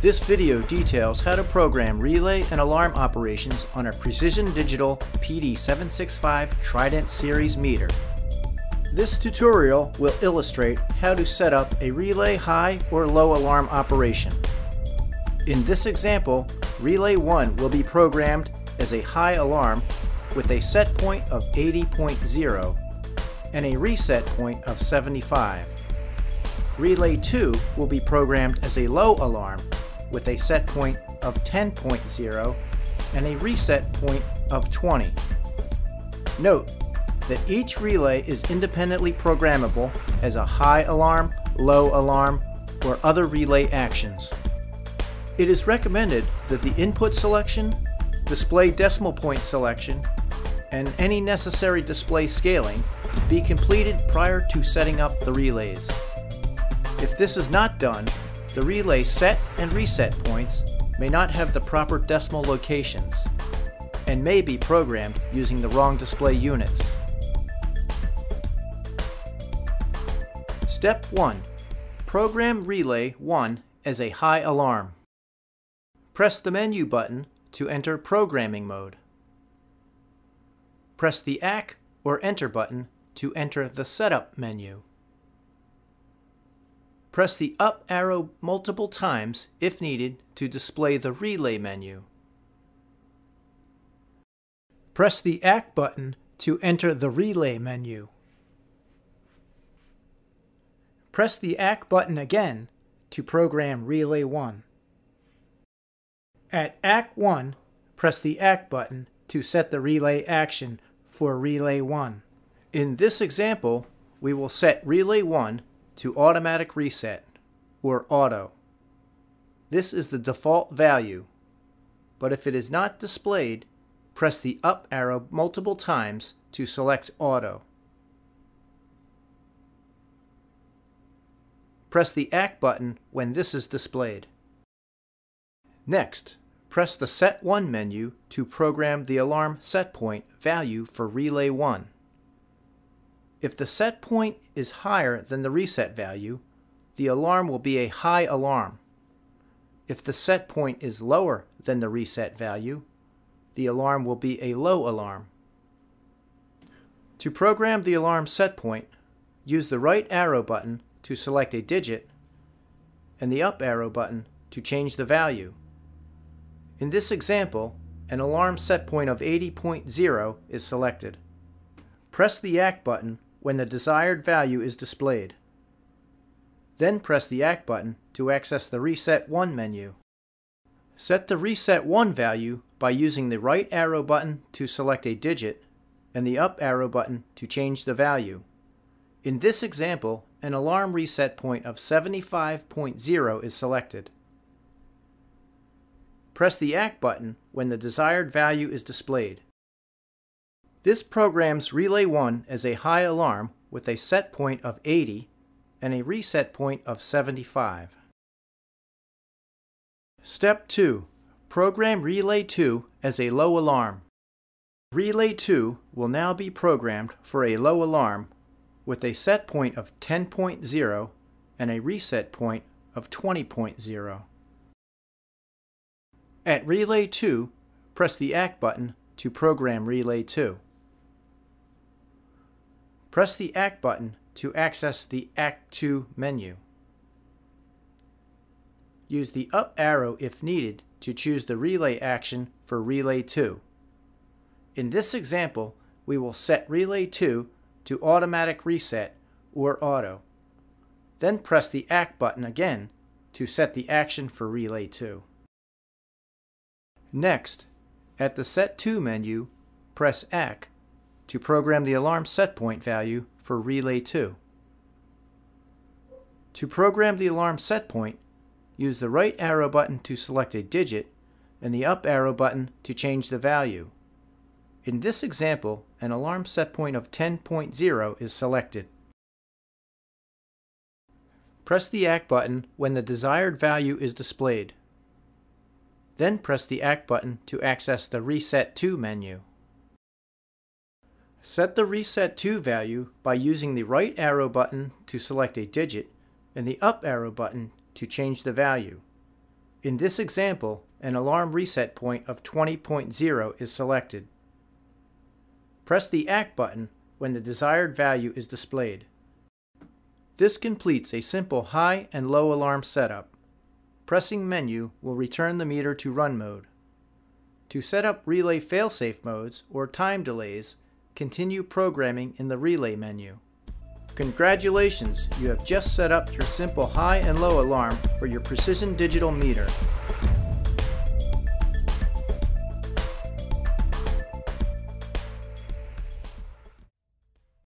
This video details how to program relay and alarm operations on a Precision Digital PD765 Trident series meter. This tutorial will illustrate how to set up a relay high or low alarm operation. In this example, relay 1 will be programmed as a high alarm with a set point of 80.0 and a reset point of 75. Relay 2 will be programmed as a low alarm with a set point of 10.0 and a reset point of 20. Note that each relay is independently programmable as a high alarm, low alarm, or other relay actions. It is recommended that the input selection, display decimal point selection, and any necessary display scaling be completed prior to setting up the relays. If this is not done, the relay set and reset points may not have the proper decimal locations and may be programmed using the wrong display units. Step 1. Program Relay 1 as a high alarm. Press the menu button to enter programming mode. Press the ACK or Enter button to enter the Setup menu. Press the up arrow multiple times if needed to display the Relay menu. Press the ACK button to enter the Relay menu. Press the ACK button again to program Relay 1. At Act 1, press the ACK button to set the relay action for Relay 1. In this example, we will set Relay 1 to Automatic Reset, or Auto. This is the default value, but if it is not displayed, press the up arrow multiple times to select Auto. Press the ACK button when this is displayed. Next, press the Set 1 menu to program the alarm set point value for Relay 1. If the set point is higher than the reset value, the alarm will be a high alarm. If the set point is lower than the reset value, the alarm will be a low alarm. To program the alarm set point, use the right arrow button to select a digit and the up arrow button to change the value. In this example, an alarm set point of 80.0 is selected. Press the ACK button when the desired value is displayed. Then press the ACK button to access the Reset 1 menu. Set the Reset 1 value by using the right arrow button to select a digit and the up arrow button to change the value. In this example, an alarm reset point of 75.0 is selected. Press the ACK button when the desired value is displayed. This programs Relay 1 as a high alarm with a set point of 80 and a reset point of 75. Step 2. Program Relay 2 as a low alarm. Relay 2 will now be programmed for a low alarm with a set point of 10.0 and a reset point of 20.0. At Relay 2, press the ACK button to program Relay 2. Press the ACK button to access the Act 2 menu. Use the up arrow if needed to choose the relay action for Relay 2. In this example, we will set Relay 2 to Automatic Reset or Auto. Then press the ACK button again to set the action for Relay 2. Next, at the Set 2 menu, press ACK to program the alarm set point value for Relay 2. To program the alarm set point, use the right arrow button to select a digit and the up arrow button to change the value. In this example, an alarm set point of 10.0 is selected. Press the ACK button when the desired value is displayed. Then press the ACK button to access the Reset 2 menu. Set the Reset 2 value by using the right arrow button to select a digit and the up arrow button to change the value. In this example, an alarm reset point of 20.0 is selected. Press the ACK button when the desired value is displayed. This completes a simple high and low alarm setup. Pressing Menu will return the meter to run mode. To set up relay failsafe modes or time delays, continue programming in the Relay menu. Congratulations, you have just set up your simple high and low alarm for your Precision Digital meter.